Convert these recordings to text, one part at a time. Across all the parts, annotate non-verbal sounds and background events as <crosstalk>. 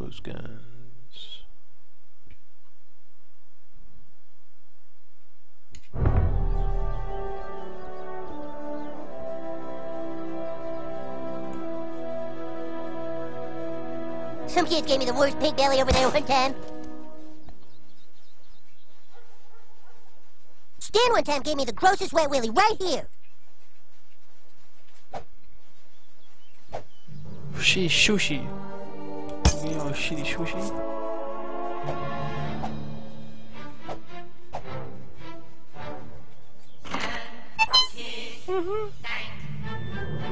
Post guns. Some kids gave me the worst pink belly over there one time. Stan one time gave me the grossest wet willy right here. Shitty sushi. Shitty sushi.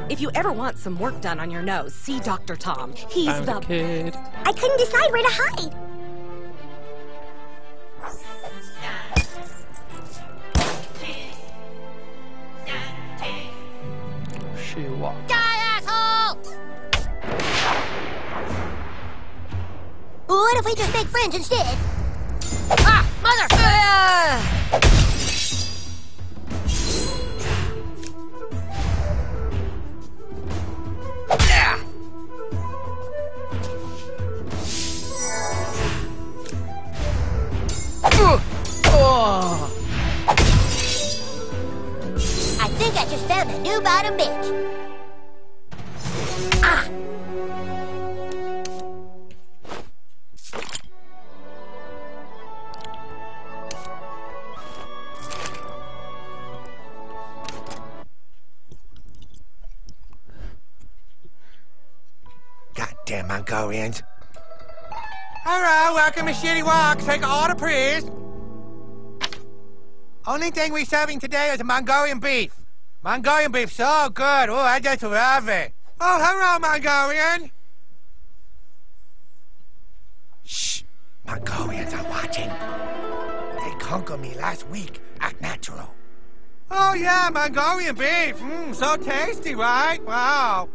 If you ever want some work done on your nose, see Dr. Tom. He's I'm the kid. I couldn't decide where to hide. Welcome to Shitty Wok. Take order, please. Only thing we're serving today is Mongolian beef. Mongolian beef, so good. Oh, I just love it. Oh, hello, Mongolian. Shh. Mongolians are watching. They conquered me last week. Act natural. Oh, yeah, Mongolian beef. Mmm, so tasty, right? Wow.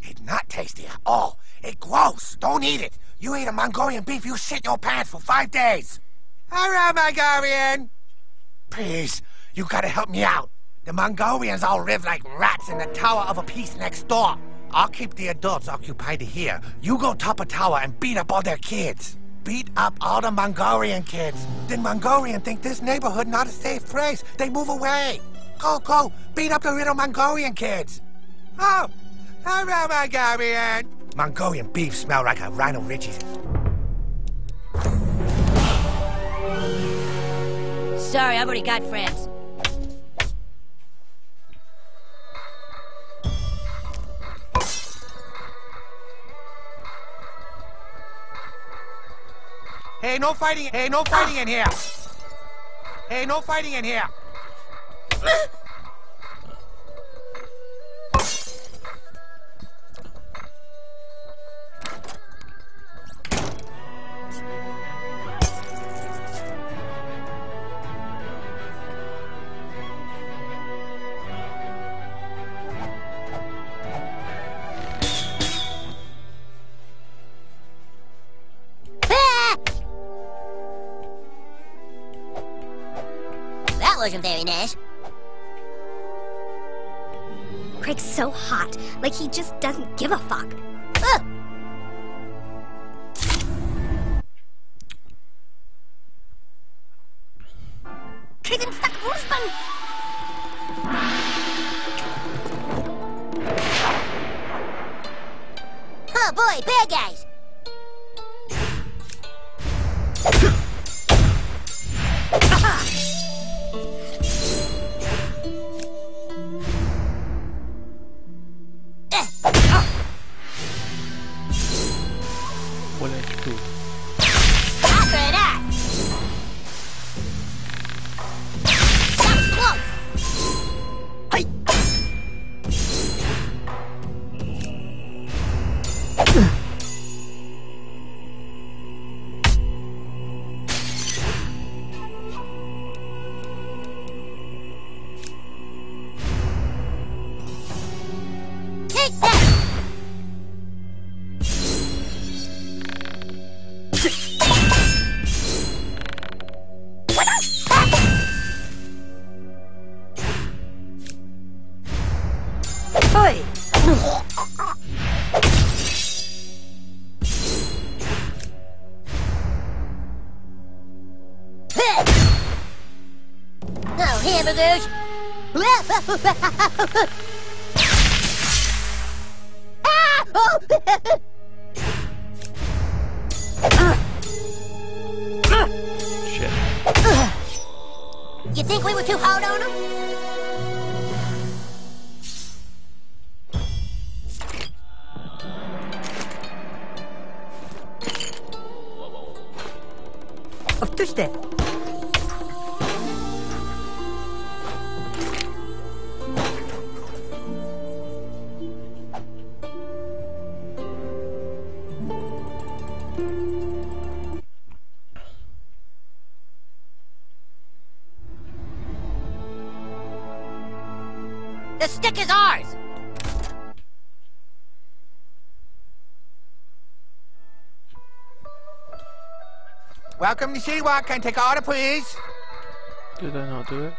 It's not tasty at all. It's gross. Don't eat it. You eat a Mongolian beef, you shit your pants for five days. All right, Mongolian. Please, you gotta help me out. The Mongolians all live like rats in the tower of a piece next door. I'll keep the adults occupied here. You go top a tower and beat up all their kids. Beat up all the Mongolian kids. Then Mongolian think this neighborhood not a safe place. They move away. Go, go, beat up the little Mongolian kids. Oh, hello, Mongolian. Mongolian beef smell like a Rhino Richie's. Sorry, I've already got friends. Hey, no fighting. Hey, no fighting in here. Hey, no fighting in here. <coughs> wasn't very nice. Craig's so hot, like he just doesn't give a fuck. Ugh. Powtórzcie. The Welcome to Seawalk. Can I take order, please? Did I not do it?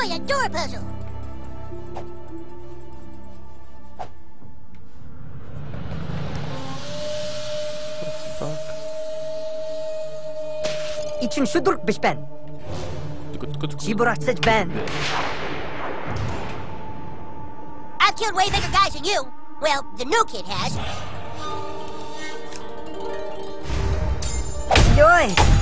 Boy, a door puzzle! İçin şudurkmuş ben. Ciburak seç ben. I've killed way bigger guys than you. Well, the new kid has. Yoy.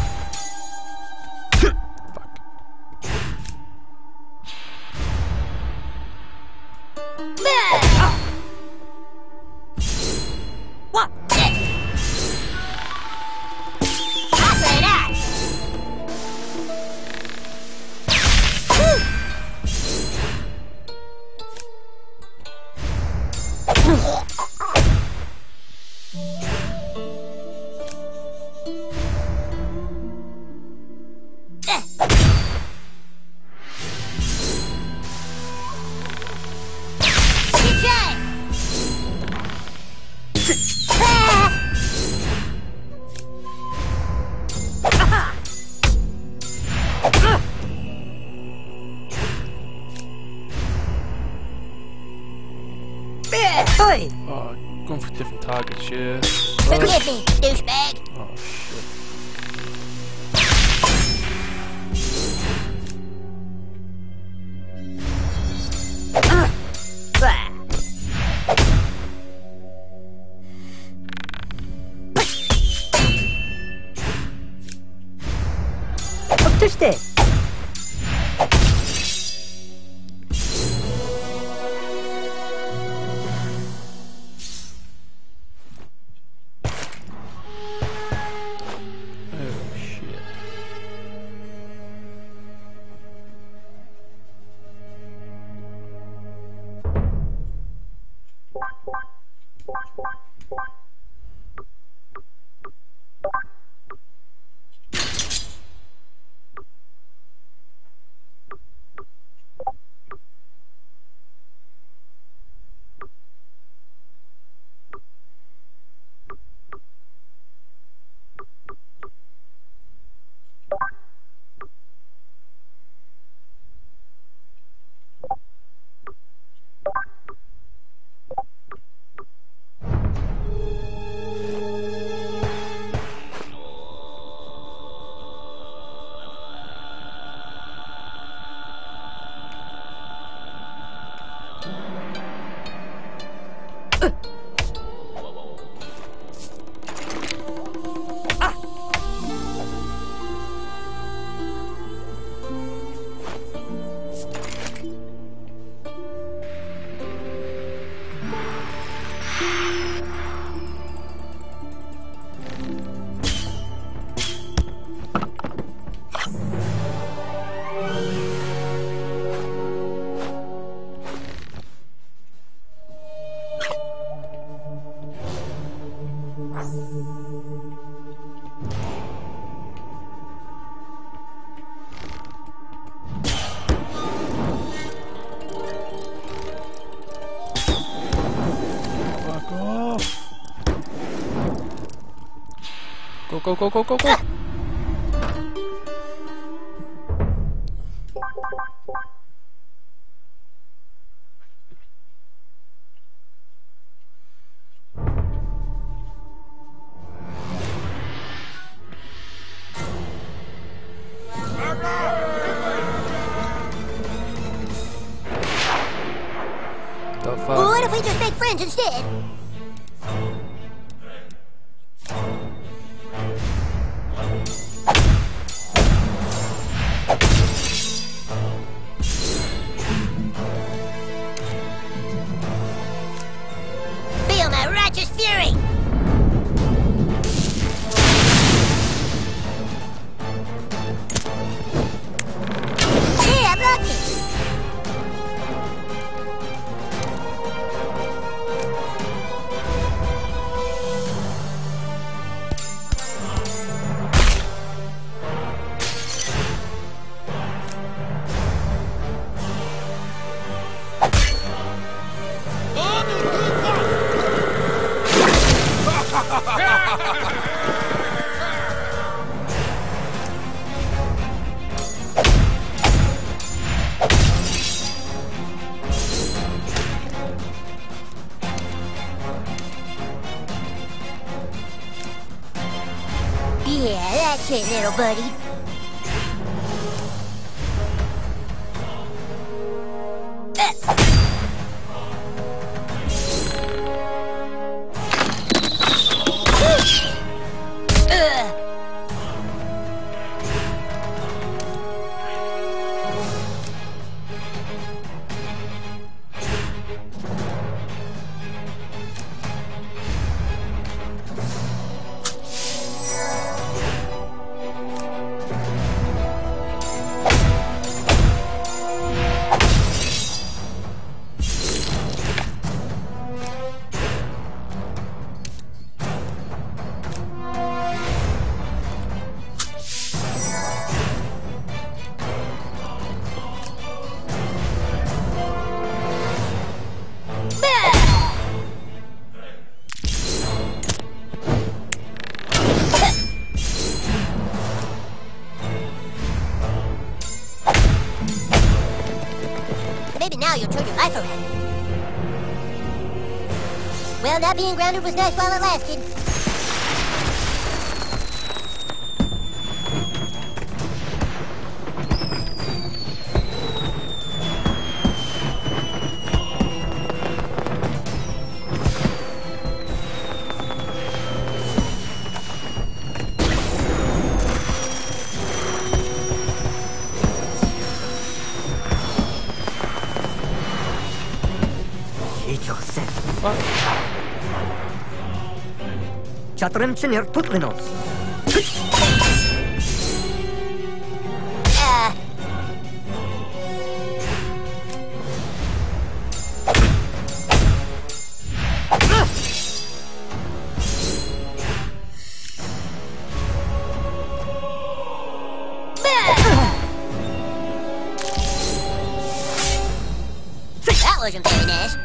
Go, go, go, go, go, it, little buddy. Life. Well, not being grounded was nice while it lasted. Chenir tutlinos. Uh, that wasn't very nice.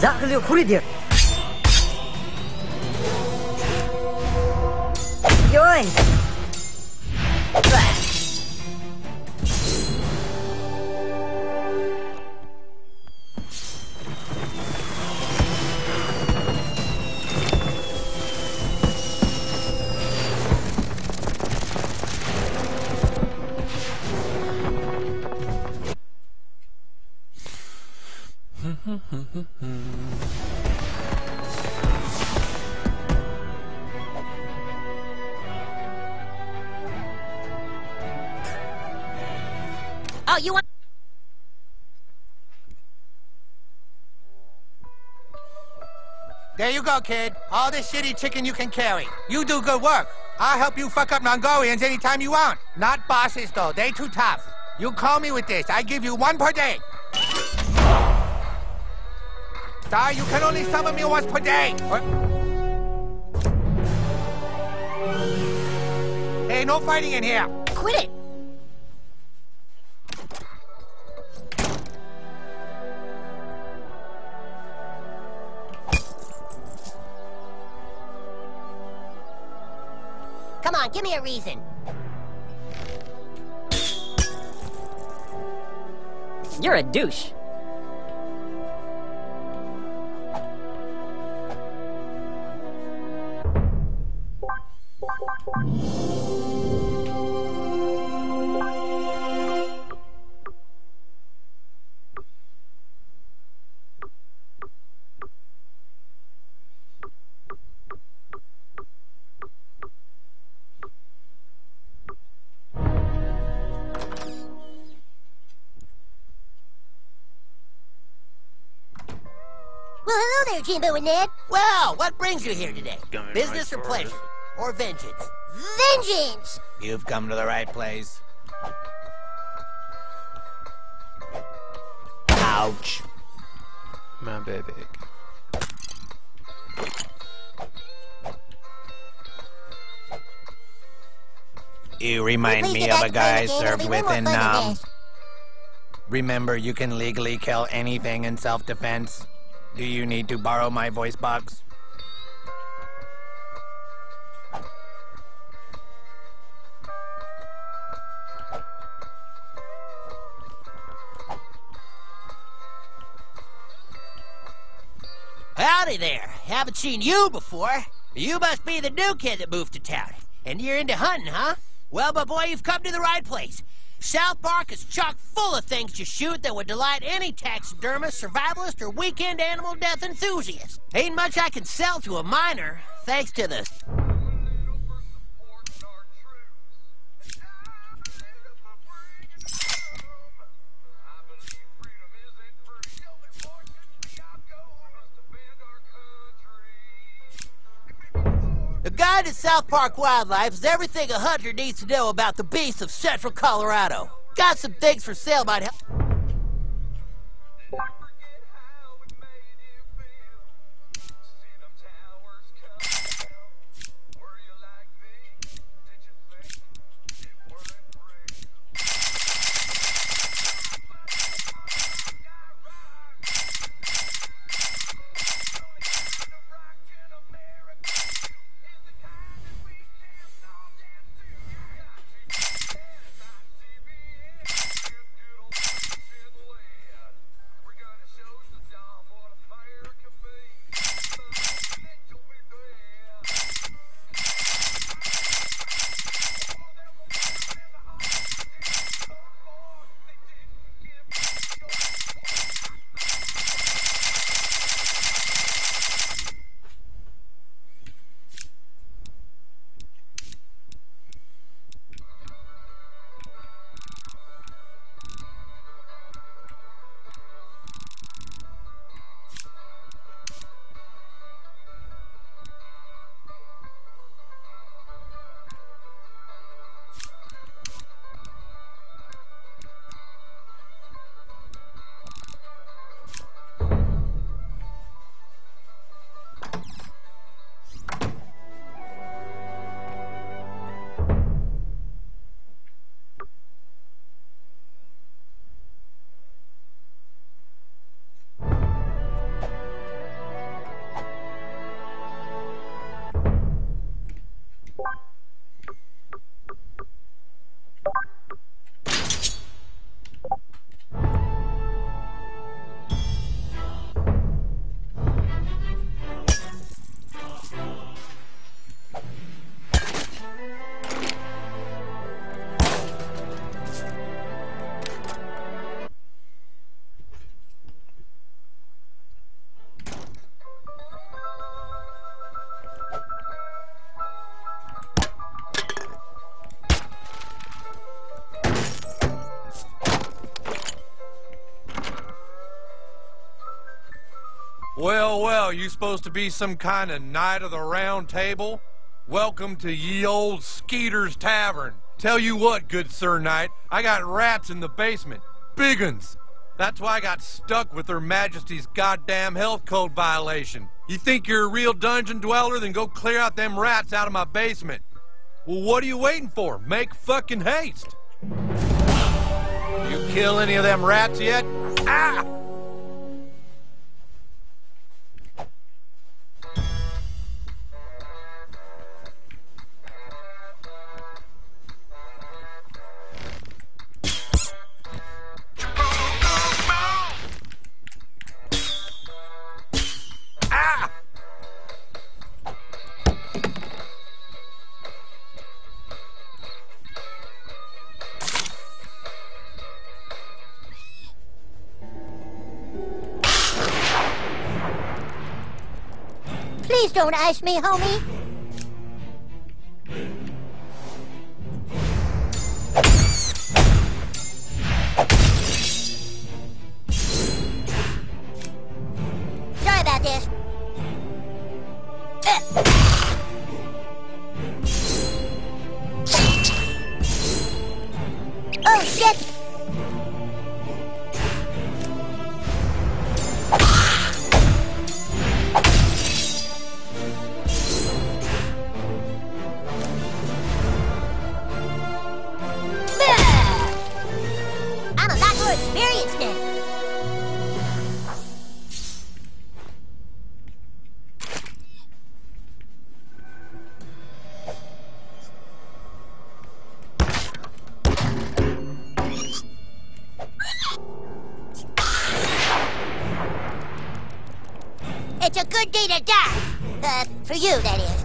Захли хуриди. Йой! Баш! Kid. All this shitty chicken you can carry. You do good work. I'll help you fuck up Mongolians anytime you want. Not bosses, though. They too tough. You call me with this. I give you one per day. Sorry, you can only summon me once per day. Hey, no fighting in here. Quit it. On, give me a reason. You're a douche. Well, hello there, Jimbo and Ned. Well, what brings you here today? Going Business right or pleasure? it. Or vengeance? Vengeance! You've come to the right place. Ouch. My baby. You remind me of a guy the served with way more within, fun than um... Remember, you can legally kill anything in self-defense. Do you need to borrow my voice box? Howdy there. Haven't seen you before. You must be the new kid that moved to town. And you're into hunting, huh? Well, my boy, you've come to the right place. South Park is chock full of things to shoot that would delight any taxidermist, survivalist, or weekend animal death enthusiast. Ain't much I can sell to a minor, thanks to the The guide at South Park Wildlife is everything a hunter needs to know about the beasts of central Colorado. Got some things for sale might help. You supposed to be some kind of knight of the round table? Welcome to ye old Skeeter's Tavern. Tell you what, good sir knight, I got rats in the basement. Big uns. That's why I got stuck with Her Majesty's goddamn health code violation. You think you're a real dungeon dweller? Then go clear out them rats out of my basement. Well, what are you waiting for? Make fucking haste. You kill any of them rats yet? Ah! Don't ice me, homie. For you, that is.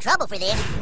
Trouble for this.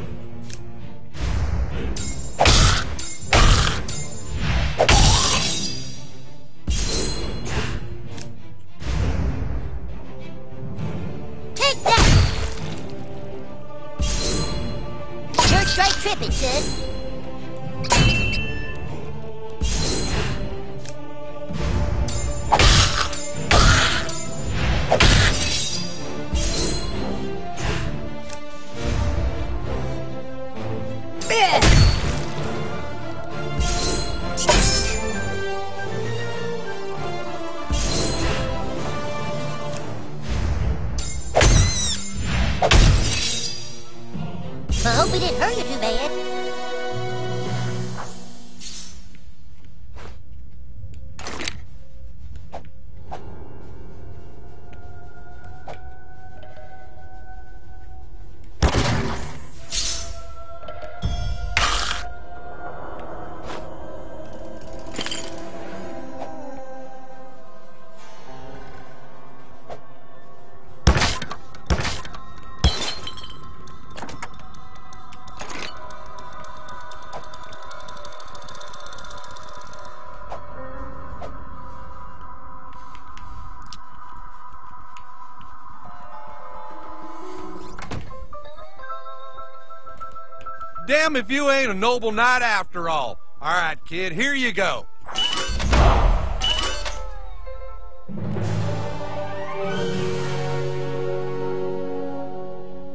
Damn if you ain't a noble knight after all. All right, kid, here you go.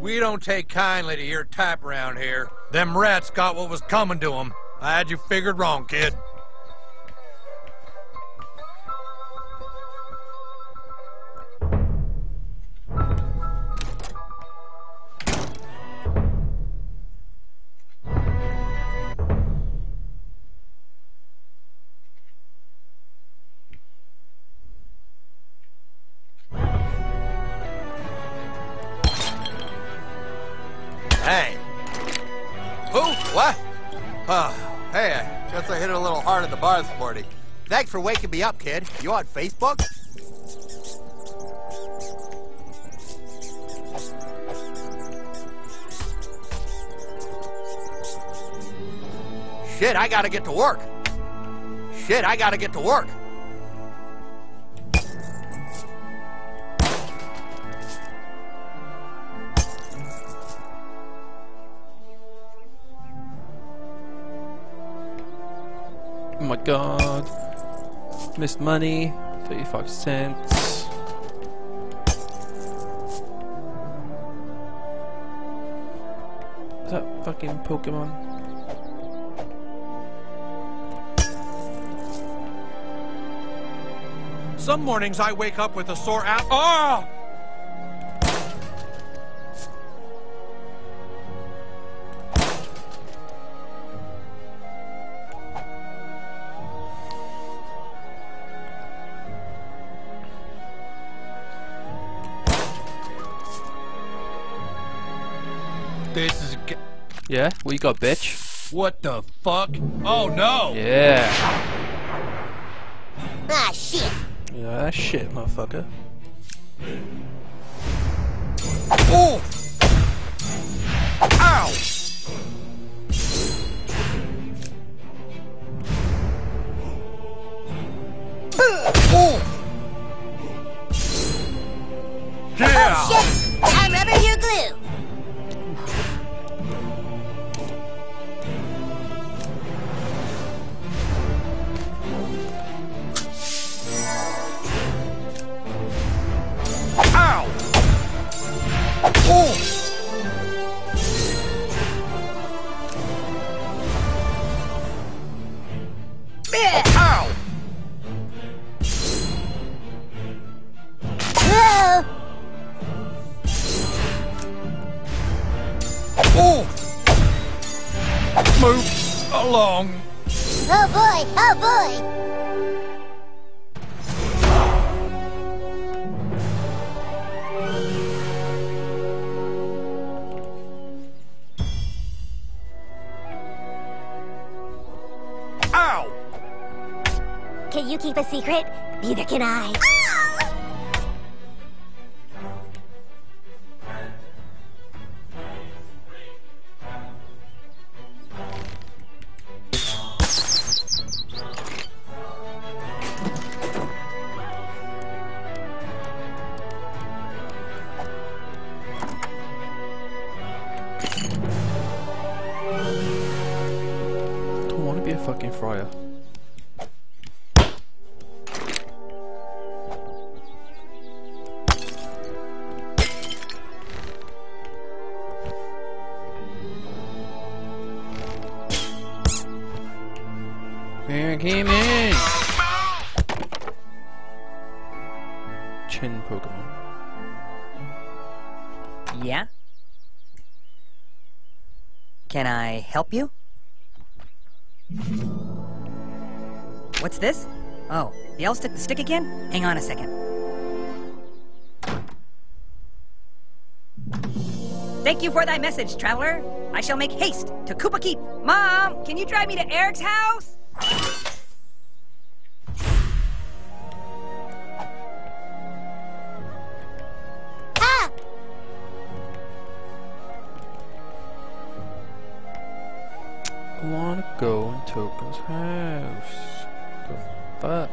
We don't take kindly to your type around here. Them rats got what was coming to 'em. I had you figured wrong, kid. Who? What? Uh, hey, I guess I hit it a little hard at the bar this morning. Thanks for waking me up, kid. You on Facebook? Shit, I gotta get to work. Shit, I gotta get to work. God. Missed money. 35 cents. Is that fucking Pokemon? Some mornings I wake up with a sore app. Oh! Ah! Yeah? What you got, bitch? What the fuck? Oh no! Yeah. Ah, shit. Yeah, that shit, motherfucker. Oh! Ow! Oh! Yeah! Oh, can I. Oh, the stick, stick again? Hang on a second. Thank you for thy message, traveler. I shall make haste to Kupa Keep. Mom, can you drive me to Eric's house? Ah! I wanna go in Token's house. The fuck?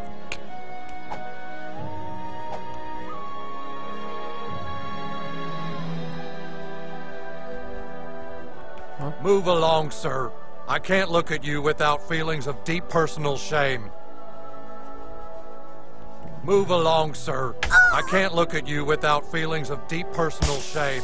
Sir. I can't look at you without feelings of deep personal shame. Move along, sir. I can't look at you without feelings of deep personal shame.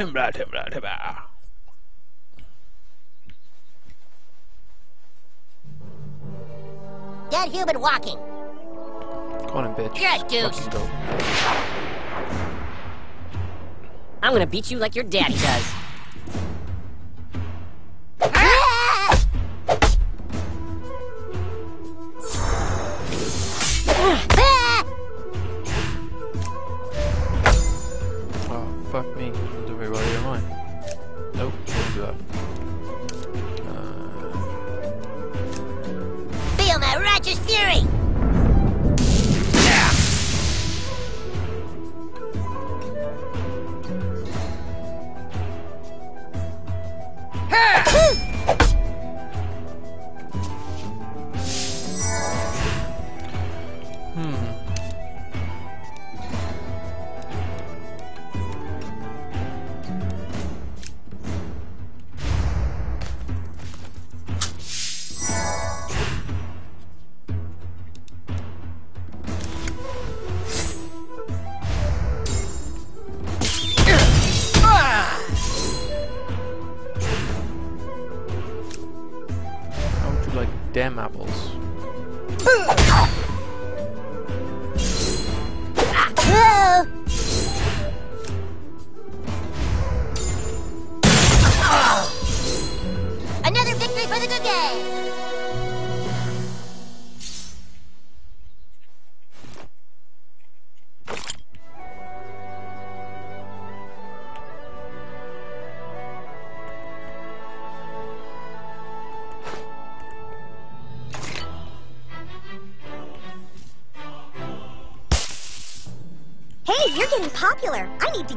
Timber, timber, timber. Ah. Dead human walking. Come on, bitch. You're a douche. Go. I'm gonna beat you like your daddy does. Oh!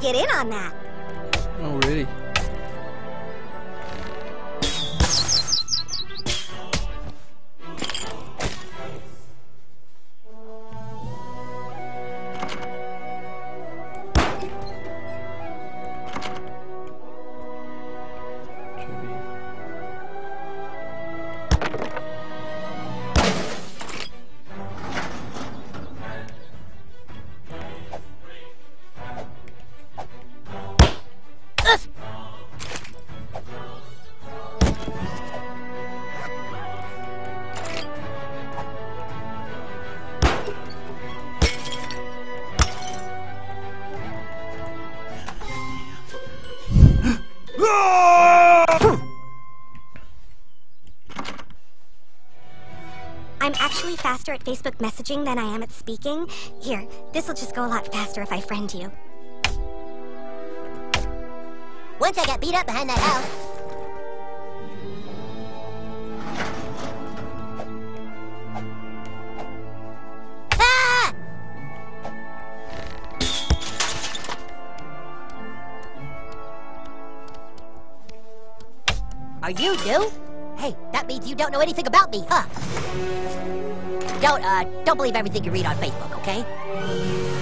Get in on that. Oh, really? Faster at Facebook messaging than I am at speaking. Here, this will just go a lot faster if I friend you. Once I got beat up behind that house. Ah! Are you new? Hey, that means you don't know anything about me, huh? Don't, uh, don't believe everything you read on Facebook, okay?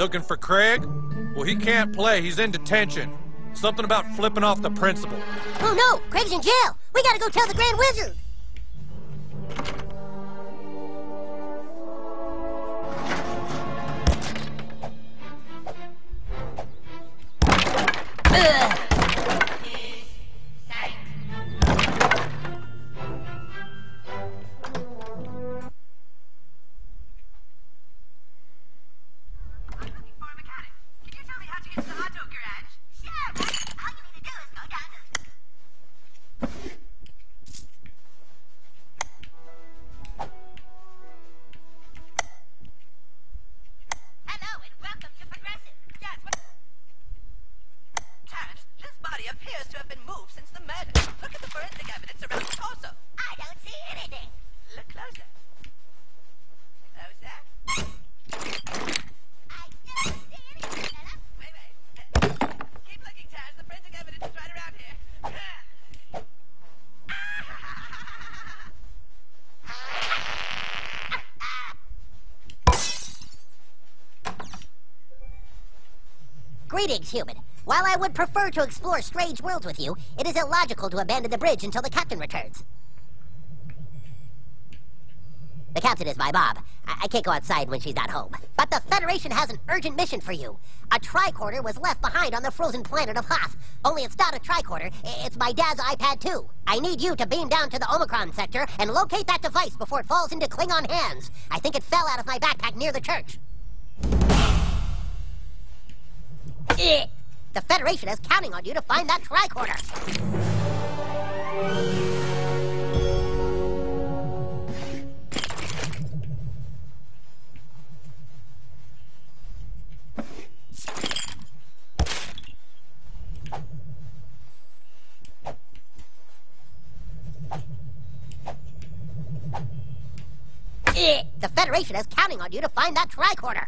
Looking for Craig? Well, he can't play. He's in detention. Something about flipping off the principal. Oh no, Craig's in jail. We gotta go tell the Grand Wizard. Human. While I would prefer to explore strange worlds with you, it is illogical to abandon the bridge until the captain returns. The captain is my mom. I, I can't go outside when she's not home. But the Federation has an urgent mission for you. A tricorder was left behind on the frozen planet of Hoth. Only it's not a tricorder, it's my dad's iPad 2. I need you to beam down to the Omicron sector and locate that device before it falls into Klingon hands. I think it fell out of my backpack near the church. The Federation is counting on you to find that tricorder. Eh. The Federation is counting on you to find that tricorder.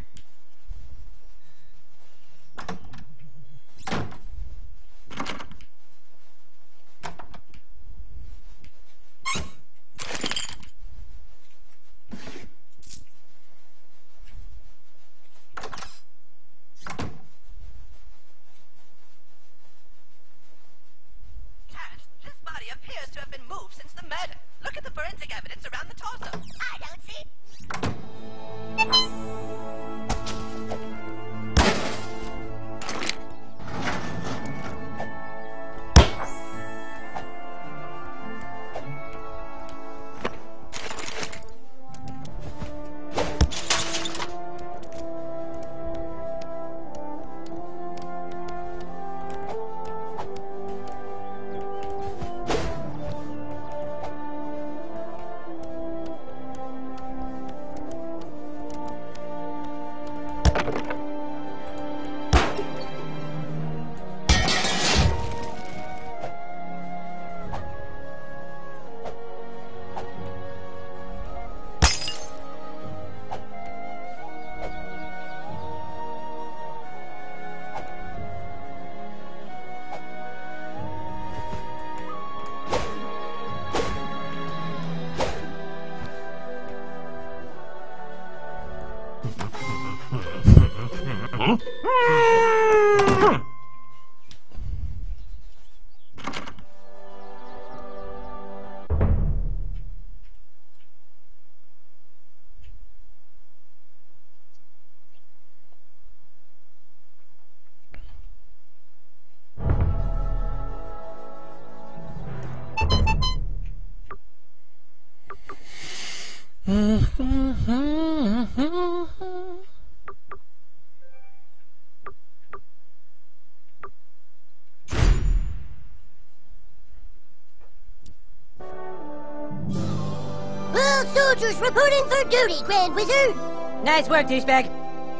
Reporting for duty, Grand Wizard. Nice work, douchebag.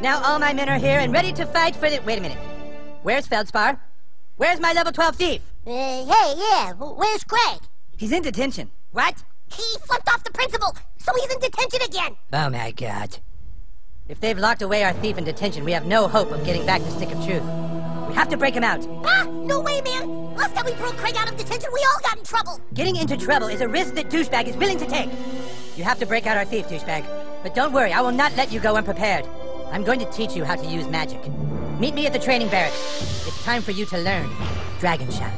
Now all my men are here and ready to fight for the. Wait a minute. Where's Feldspar? Where's my level 12 thief? Uh, hey, yeah, where's Craig? He's in detention. What? He flipped off the principal, so he's in detention again. Oh my god. If they've locked away our thief in detention, we have no hope of getting back the stick of truth. We have to break him out. Ah, no way, man. Last time we broke Craig out of detention, we all got in trouble. Getting into trouble is a risk that douchebag is willing to take. You have to break out our thief, douchebag. But don't worry, I will not let you go unprepared. I'm going to teach you how to use magic. Meet me at the training barracks. It's time for you to learn Dragon Shout.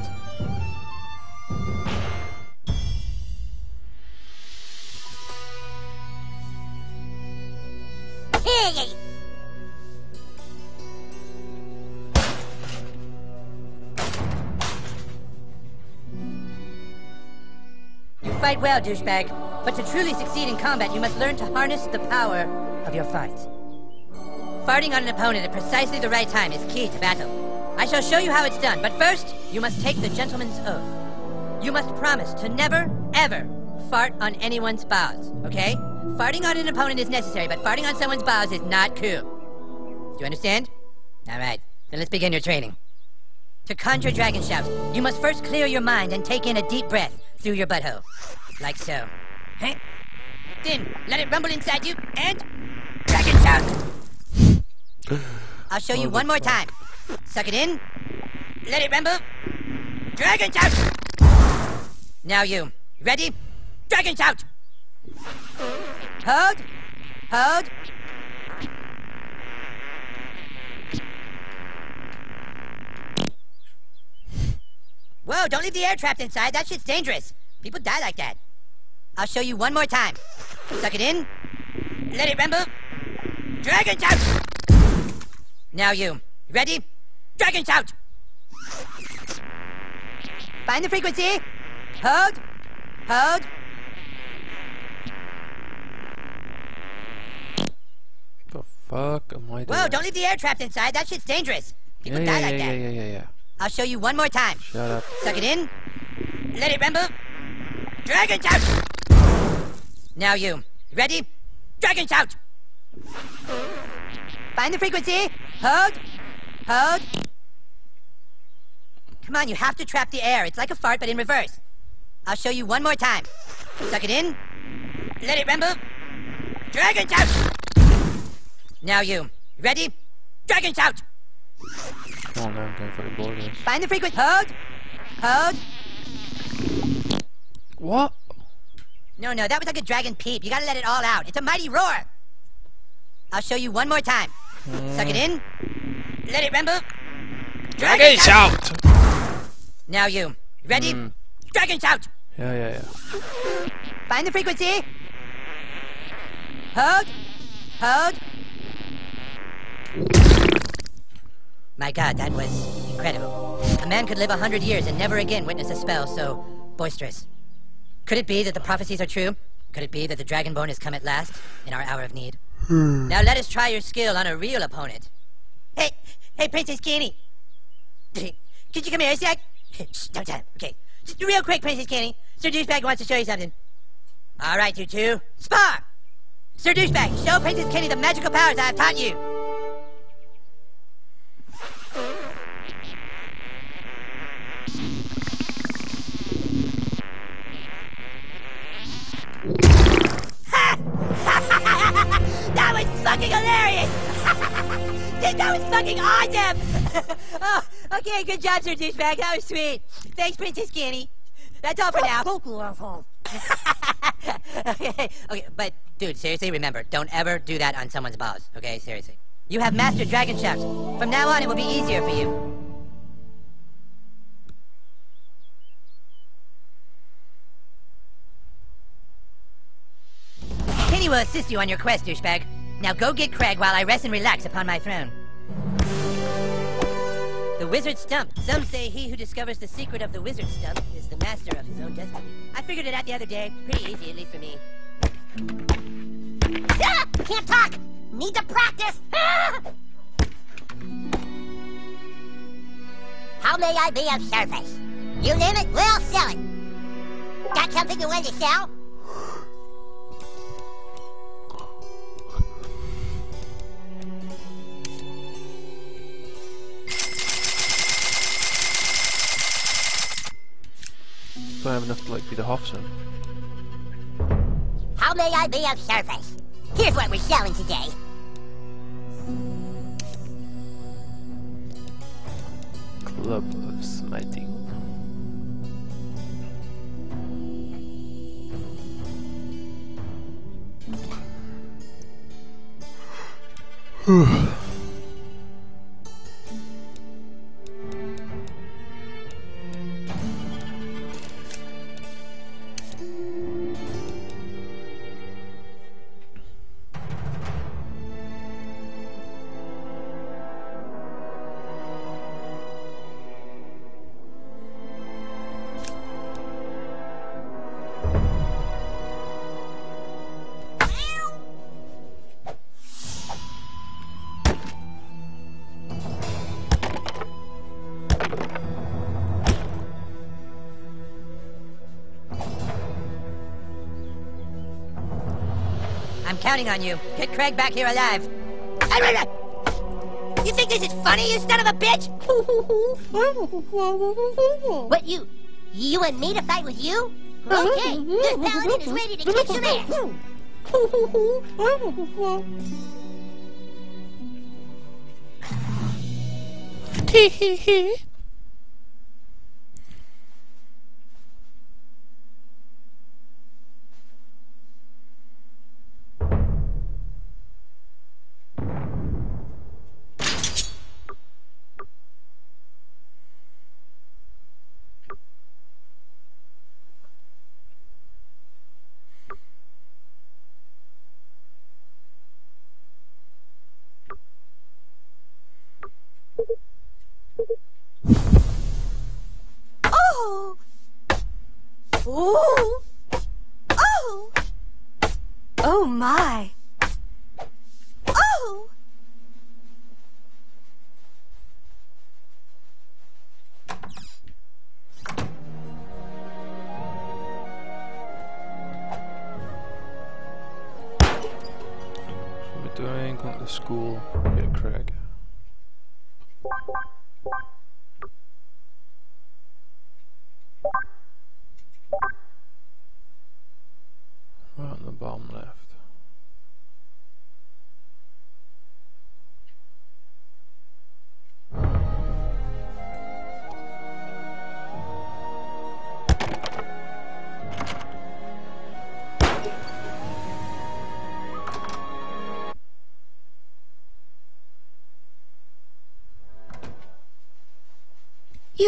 You fight well, douchebag. But to truly succeed in combat, you must learn to harness the power of your fight. Farting on an opponent at precisely the right time is key to battle. I shall show you how it's done, but first, you must take the gentleman's oath. You must promise to never, ever fart on anyone's bows, okay? Farting on an opponent is necessary, but farting on someone's bows is not cool. Do you understand? All right, then let's begin your training. To conjure Dragon Shout, you must first clear your mind and take in a deep breath through your butthole. Like so. Huh? Then, let it rumble inside you, and... Dragon Shout! I'll show you one more time. Suck it in. Let it rumble. Dragon Shout! Now you. Ready? Dragon Shout! Hold. Hold. Whoa, don't leave the air trapped inside. That shit's dangerous. People die like that. I'll show you one more time. Suck it in. Let it rumble. Dragon shout! Now you. Ready? Dragon shout! Find the frequency. Hold. Hold. The fuck am I doing? Whoa, don't leave the air trapped inside. That shit's dangerous. People yeah, die yeah, like yeah, that. Yeah, yeah, yeah, yeah. I'll show you one more time. Shut up. Suck it in. Let it rumble. Dragon shout! Now you. Ready? Dragon shout! Find the frequency. Hold. Hold. Come on, you have to trap the air. It's like a fart, but in reverse. I'll show you one more time. Suck it in. Let it rumble. Dragon shout! Now you. Ready? Dragon shout! Come on now, I'm fucking bored this. Find the frequency. Hold. Hold. What? No, no, that was like a dragon peep. You gotta let it all out. It's a mighty roar. I'll show you one more time. Suck it in. Let it rumble. Dragon shout! Now you. Ready? Mm. Dragon shout! Yeah, yeah, yeah. Find the frequency. Hold. Hold. My god, that was incredible. A man could live a hundred years and never again witness a spell so boisterous. Could it be that the prophecies are true? Could it be that the Dragonborn has come at last, in our hour of need? Hmm. now let us try your skill on a real opponent. Hey, hey, Princess Kenny. Could you come here a sec? Shh, don't tell him. Okay. Just real quick, Princess Kenny. Sir Douchebag wants to show you something. All right, you two. Spar! Sir Douchebag, show Princess Kenny the magical powers I have taught you. <laughs> that was fucking hilarious! <laughs> Dude, that was fucking awesome! <laughs> oh, okay, good job, Sir Douchebag. That was sweet. Thanks, Princess Kenny. That's all for now. okay, okay, but dude, seriously, remember, don't ever do that on someone's balls. Okay, seriously. You have mastered dragon shafts. From now on, it will be easier for you. Kenny will assist you on your quest, douchebag. Now go get Craig while I rest and relax upon my throne. The wizard stump. Some say he who discovers the secret of the wizard stump is the master of his own destiny. I figured it out the other day. Pretty easy, at least for me. Ah! Can't talk! Need to practice! Ah! How may I be of service? You name it, we'll sell it. Got something you want to sell? Don't have enough to like be the Hofson. How may I be of service? Here's what we're selling today. Club of Smiting. <sighs> <sighs> counting on you. Get Craig back here alive. You think this is funny, you son of a bitch? What, you... You want me to fight with you? Okay, this paladin is ready to kick some ass. Oh!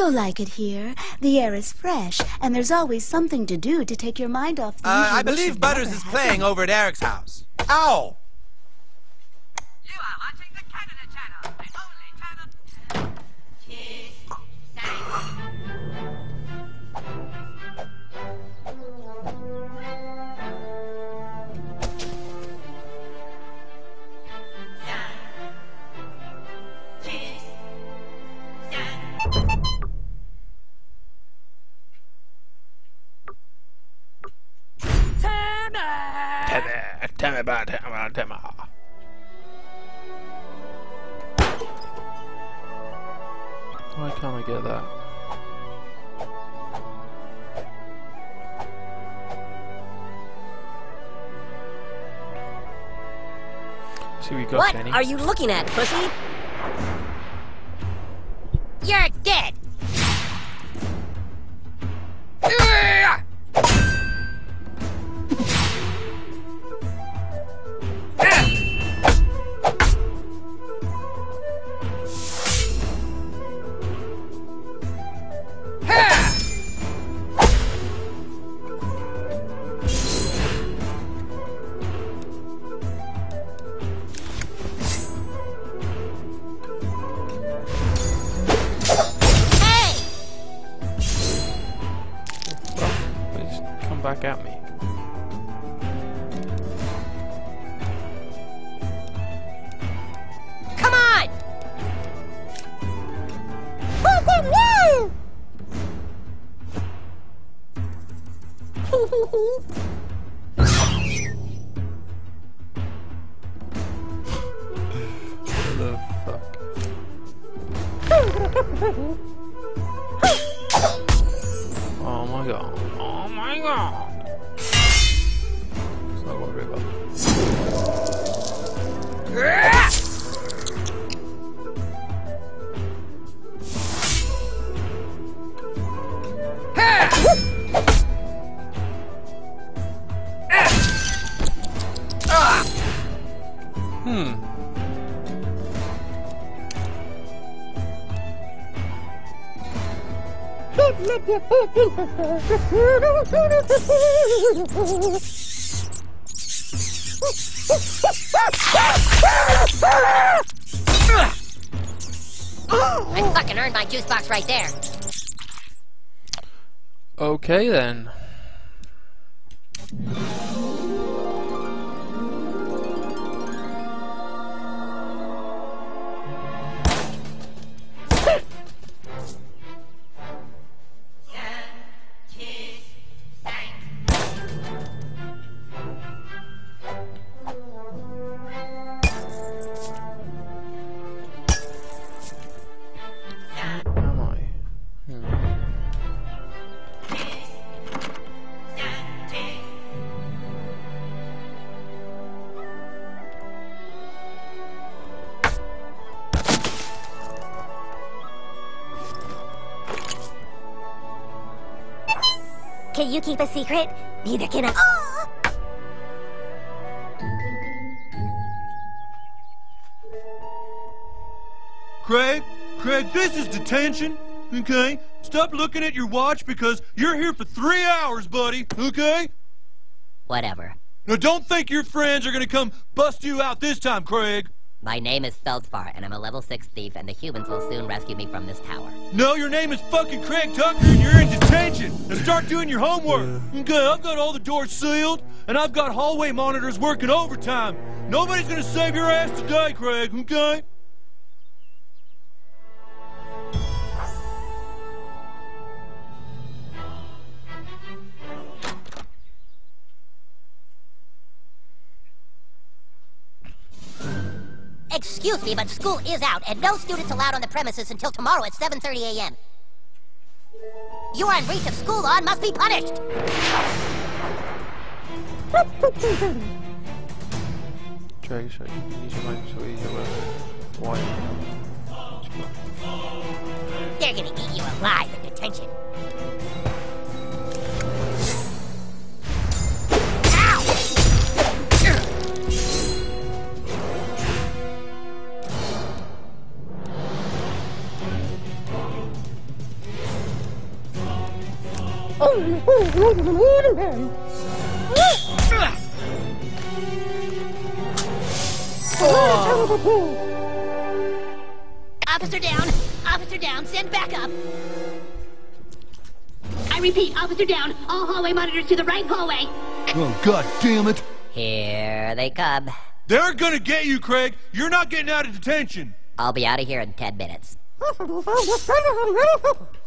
Like it here. The air is fresh, and there's always something to do to take your mind off the. Uh, I believe Butters is playing over at Eric's house. Ow! Tell about it, about it. Why can't I get that? See, we got What Kenny. are you looking at, pussy? You're dead. The fuck? Oh my god. Oh my god. Not. I fucking earned my juice box right there. Okay then. Is detention, okay? Stop looking at your watch because you're here for three hours, buddy, okay? Whatever. Now don't think your friends are gonna come bust you out this time, Craig. My name is Feldspar, and I'm a level 6 thief, and the humans will soon rescue me from this tower. No, your name is fucking Craig Tucker and you're in detention. Now start doing your homework. Okay, I've got all the doors sealed and I've got hallway monitors working overtime. Nobody's gonna save your ass today, Craig, okay? Excuse me, but school is out, and no students allowed on the premises until tomorrow at 7.30 a.m. You are in breach of school law and must be punished! Drag shot. Use your mind so you uh, why? They're gonna eat you alive in detention. Oh. Officer down! Officer down! Send backup! I repeat, officer down! All hallway monitors to the right hallway! Oh, god damn it. Here they come. They're gonna get you, Craig. You're not getting out of detention. I'll be out of here in ten minutes. <laughs>